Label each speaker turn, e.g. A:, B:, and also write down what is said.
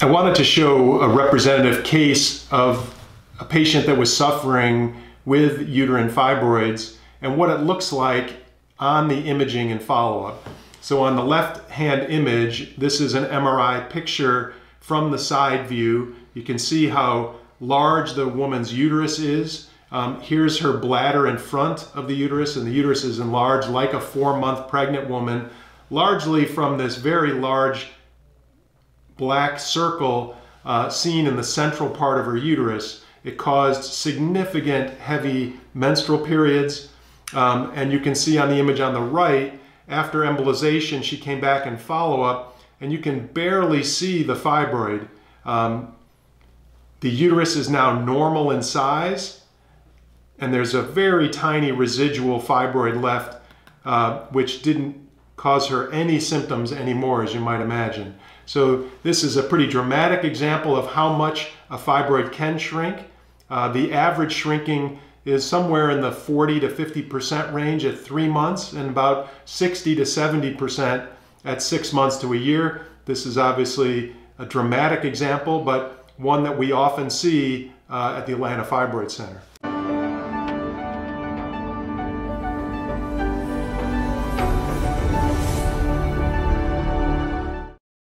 A: I wanted to show a representative case of a patient that was suffering with uterine fibroids and what it looks like on the imaging and follow-up. So on the left hand image, this is an MRI picture from the side view. You can see how large the woman's uterus is. Um, here's her bladder in front of the uterus and the uterus is enlarged like a four month pregnant woman, largely from this very large black circle uh, seen in the central part of her uterus. It caused significant heavy menstrual periods. Um, and you can see on the image on the right, after embolization, she came back in follow up, and you can barely see the fibroid. Um, the uterus is now normal in size, and there's a very tiny residual fibroid left, uh, which didn't cause her any symptoms anymore, as you might imagine. So this is a pretty dramatic example of how much a fibroid can shrink. Uh, the average shrinking is somewhere in the 40 to 50% range at three months and about 60 to 70% at six months to a year. This is obviously a dramatic example, but one that we often see uh, at the Atlanta Fibroid Center.